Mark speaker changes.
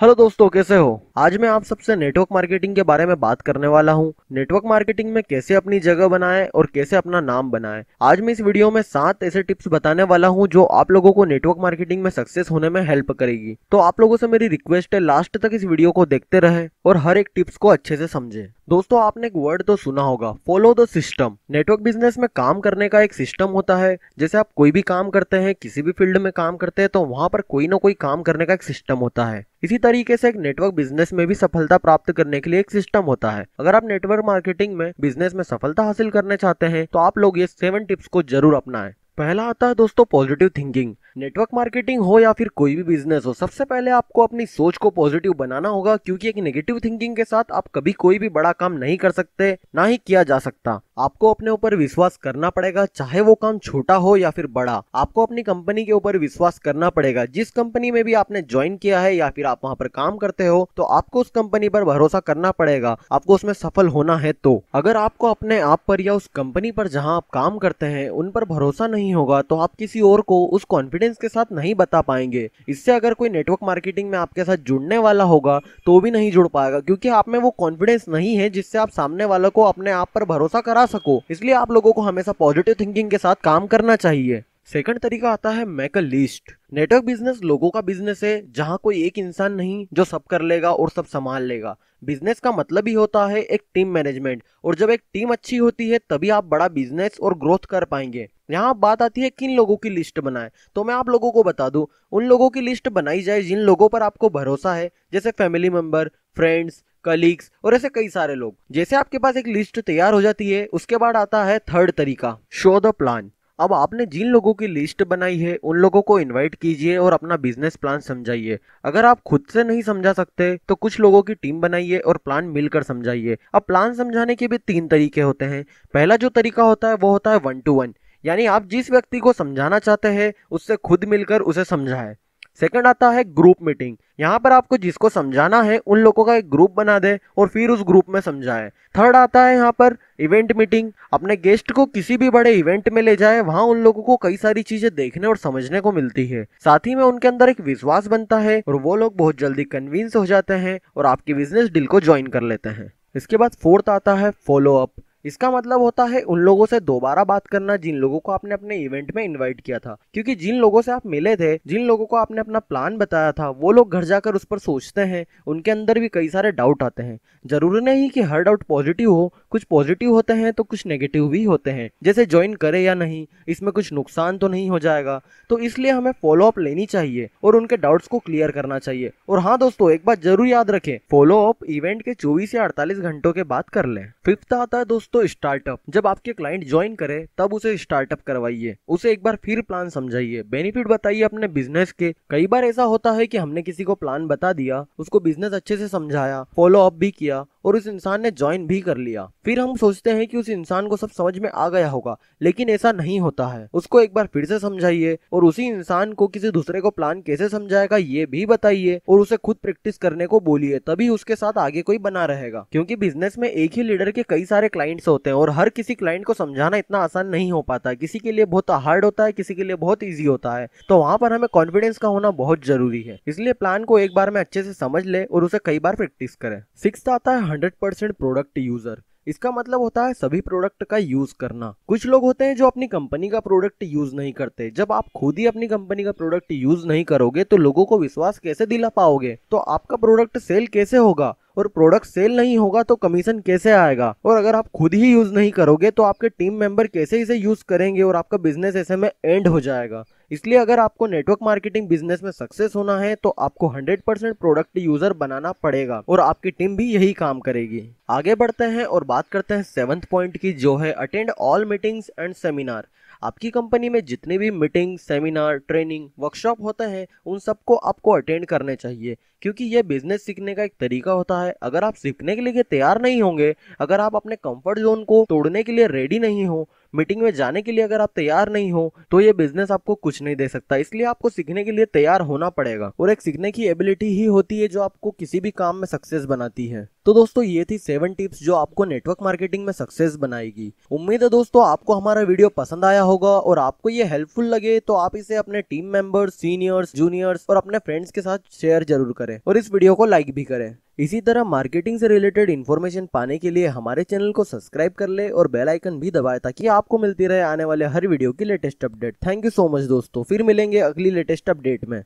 Speaker 1: Hello दोस्तों, कैसे हो? आज मैं आप सबसे नेटवर्क मार्केटिंग के बारे में बात करने वाला हूँ। नेटवर्क मार्केटिंग में कैसे अपनी जगह बनाएँ और कैसे अपना नाम बनाएँ? आज मैं इस वीडियो में सात ऐसे टिप्स बताने वाला हूँ जो आप लोगों को नेटवर्क मार्केटिंग में सक्सेस होने में हेल्प करेगी। तो आप लोगों से मेरी रिक्वेस्ट है लास्ट तक इस वीडियो को देखते रहे और हर एक टिप्स को अच्छे से समझे। दोस्तों, आपने एक वर्ड तो सुना होगा follow the system network business में काम करने का एक सिस्टम होता है। जैसे आप कोई भी काम करते हैं, किसी भी फ़ील्ड में काम करते हैं तो वहाँ पर कोई ना कोई काम करने का एक सिस्टम होता है। इसी तरीके से एक नेटवर्क बिज़नेस में भी सफलता प्राप्त करने के लिए एक सिस्टम होता है। अगर आप नेटवर्क मार्केटिंग में बिज़नेस में सफलता हासिल करने चाहते हैं तो आप लोग ये सेवन टिप्स को ज़रूर अपनाएँ। पहला आता है दोस्तों पॉजिटिव थिंकिंग नेटवर्क मार्केटिंग हो या फिर कोई भी बिज़नेस हो, सबसे पहले आपको अपनी सोच को पॉजिटिव बनाना होगा, क्योंकि एक नेगेटिव थिंकिंग के साथ आप कभी कोई भी बड़ा काम नहीं कर सकते, ना ही किया जा सकता। आपको अपने ऊपर विश्वास करना पड़ेगा, चाहे वो काम छोटा हो या फिर बड़ा। आपको अपनी कंपनी के ऊपर विश्वास करना पड़ेगा। जिस कंपनी में भी आपने ज्वाइन किया है या फिर आप वहाँ पर काम करते हो तो आपको उस कंपनी पर भरोसा करना पड़ेगा। आपको उसमें सफल होना है तो। अगर आपको अपने आप पर या उस कंपनी पर जहाँ आप काम करते हैं, उन पर भरोसा नहीं होगा तो आप किसी और को, उस कॉन्फिडेंस कॉन्फिडेंस के साथ नहीं बता पाएँगे। इससे अगर कोई नेटवर्क मार्केटिंग में आपके साथ जुड़ने वाला होगा तो भी नहीं जुड़ पाएगा, क्योंकि आप में वो कॉन्फिडेंस नहीं है जिससे आप सामने वालों को अपने आप पर भरोसा करा सको। इसलिए आप लोगों को हमेशा पॉजिटिव थिंकिंग के साथ काम करना चाहिए। सेकंड तरीका आता है make a list network business लोगों का बिज़नेस है, जहाँ कोई एक इंसान नहीं जो सब कर लेगा और सब संभाल लेगा. बिज़नेस का मतलब ही होता है एक टीम मैनेजमेंट और जब एक टीम अच्छी होती है, तभी आप बड़ा बिज़नेस और ग्रोथ कर पाएँगे. यहाँ बात आती है किन लोगों की लिस्ट बनाए. तो मैं आप लोगों को बता दूँ, उन लोगों की लिस्ट बनाई जाए जिन लोगों पर आपको भरोसा है. जैसे फैमिली मेंबर फ्रेंड्स कलीग्स और ऐसे कई सारे लोग. जैसे आपके पास एक लिस्ट तैयार हो जाती है, उसके बाद आता है थर्ड तरीका शो द प्लान अब आपने जिन लोगों की लिस्ट बनाई है, उन लोगों को इनवाइट कीजिए और अपना बिज़नेस प्लान समझाइए। अगर आप खुद से नहीं समझा सकते तो कुछ लोगों की टीम बनाइए और प्लान मिलकर समझाइए। अब प्लान समझाने के भी तीन तरीके होते हैं। पहला जो तरीका होता है, वो होता है वन टू वन यानी आप जिस व्यक्ति को समझाना चाहते हैं, उससे खुद मिलकर उसे समझाए। सेकंड आता है ग्रुप मीटिंग यहाँ पर आपको जिसको समझाना है, उन लोगों का एक ग्रुप बना दे और फिर उस ग्रुप में समझाए. थर्ड आता है यहाँ पर इवेंट मीटिंग अपने गेस्ट को किसी भी बड़े इवेंट में ले जाए, वहाँ उन लोगों को कई सारी चीज़ें देखने और समझने को मिलती है. साथ ही में उनके अंदर एक विश्वास बनता है और वो लोग बहुत जल्दी कन्विंस हो जाते हैं और आपकी बिज़नेस डील को ज्वाइन कर लेते हैं. इसके बाद फोर्थ आता है फॉलो अप इसका मतलब होता है उन लोगों से दोबारा बात करना जिन लोगों को आपने अपने इवेंट में इनवाइट किया था। क्योंकि जिन लोगों से आप मिले थे, जिन लोगों को आपने अपना प्लान बताया था, वो लोग घर जाकर उस पर सोचते हैं, उनके अंदर भी कई सारे डाउट आते हैं। ज़रूरी नहीं कि हर डाउट पॉजिटिव हो, कुछ पॉजिटिव होते हैं तो कुछ नेगेटिव भी होते हैं। जैसे ज्वाइन करे या नहीं, इसमें कुछ नुकसान तो नहीं हो जाएगा। तो इसलिए हमें फॉलो अप लेनी चाहिए और उनके डाउट्स को क्लियर करना चाहिए। और हाँ दोस्तों, एक बात ज़रूर याद रखें फॉलो अप इवेंट के चौबीस या अड़तालीस घंटों के बाद कर लें। फिफ्थ आता है दोस्तों दोस्तों स्टार्टअप जब आपके क्लाइंट ज्वाइन करे, तब उसे स्टार्टअप करवाइए। उसे एक बार फिर प्लान समझाइए। बेनिफिट बताइए अपने बिज़नेस के। कई बार ऐसा होता है कि हमने किसी को प्लान बता दिया, उसको बिज़नेस अच्छे से समझाया फॉलो अप भी किया और उस इंसान ने ज्वाइन भी कर लिया। फिर हम सोचते हैं कि उस इंसान को सब समझ में आ गया होगा, लेकिन ऐसा नहीं होता है। उसको एक बार फिर से समझाइए और उसी इंसान को किसी दूसरे को प्लान कैसे समझाएगा, ये भी बताइए और उसे खुद प्रैक्टिस करने को बोलिए, तभी उसके साथ आगे कोई बना रहेगा। क्योंकि बिज़नेस में एक ही लीडर के कई सारे क्लाइंट्स होते हैं और हर किसी क्लाइंट को समझाना इतना आसान नहीं हो पाता। किसी के लिए बहुत हार्ड होता है, किसी के लिए बहुत ईजी होता है। तो वहाँ पर हमें कॉन्फिडेंस का होना बहुत ज़रूरी है। इसलिए प्लान को एक बार में अच्छे से समझ ले और उसे कई बार प्रैक्टिस करें। सिक्स आता है हंड्रेड परसेंट प्रोडक्ट यूज़र। इसका मतलब होता है सभी प्रोडक्ट का यूज़ करना। कुछ लोग होते हैं जो अपनी कंपनी का प्रोडक्ट यूज़ नहीं करते। जब आप खुद ही अपनी कंपनी का प्रोडक्ट यूज़ नहीं करोगे तो लोगों को विश्वास कैसे दिला पाओगे? तो आपका प्रोडक्ट सेल कैसे होगा? और प्रोडक्ट सेल नहीं होगा तो कमीशन कैसे आएगा? और अगर आप खुद ही यूज़ नहीं करोगे तो आपके टीम मेंबर कैसे इसे यूज़ करेंगे और आपका बिज़नेस ऐसे में एंड हो जाएगा? इसलिए अगर आपको नेटवर्क मार्केटिंग बिज़नेस में सक्सेस होना है तो आपको 100% प्रोडक्ट यूज़र बनाना पड़ेगा और आपकी टीम भी यही काम करेगी। आगे बढ़ते हैं और बात करते हैं सेवंथ पॉइंट की, जो है attend all meetings and seminar आपकी कंपनी में जितने भी मीटिंग सेमिनार ट्रेनिंग वर्कशॉप होते हैं, उन सबको आपको अटेंड करने चाहिए। क्योंकि ये बिज़नेस सीखने का एक तरीका होता है। अगर आप सीखने के लिए तैयार नहीं होंगे, अगर आप अपने कंफर्ट जोन को तोड़ने के लिए रेडी नहीं हो मीटिंग में जाने के लिए अगर आप तैयार नहीं हो तो ये बिज़नेस आपको कुछ नहीं दे सकता। इसलिए आपको सीखने के लिए तैयार होना पड़ेगा। और एक सीखने की एबिलिटी ही होती है जो आपको किसी भी काम में सक्सेस बनाती है। तो दोस्तों, ये थी सेवन टिप्स जो आपको नेटवर्क मार्केटिंग में सक्सेस बनाएगी। उम्मीद है दोस्तों, आपको हमारा वीडियो पसंद आया होगा और आपको ये हेल्पफुल लगे तो आप इसे अपने टीम मेंबर्स सीनियर्स जूनियर्स और अपने फ्रेंड्स के साथ शेयर ज़रूर करें। और इस वीडियो को लाइक भी करें। इसी तरह मार्केटिंग से रिलेटेड इन्फॉर्मेशन पाने के लिए हमारे चैनल को सब्सक्राइब कर ले और बेल आइकन भी दबाए ताकि आपको मिलती रहे आने वाले हर वीडियो की latest update thank you so much दोस्तों। फिर मिलेंगे अगली लेटेस्ट अपडेट में।